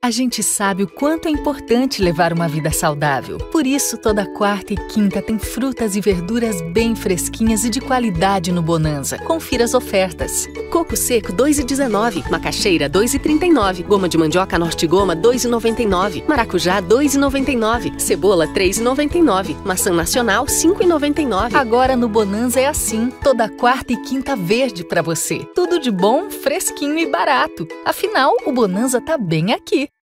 A gente sabe o quanto é importante levar uma vida saudável. Por isso, toda quarta e quinta tem frutas e verduras bem fresquinhas e de qualidade no Bonanza. Confira as ofertas. Coco seco 2,19, macaxeira 2,39, goma de mandioca Norte Goma 2,99, maracujá 2,99, cebola 3,99, maçã nacional 5,99. Agora no Bonanza é assim, toda quarta e quinta verde para você. Tudo de bom, fresquinho e barato. Afinal, o Bonanza tá bem aqui.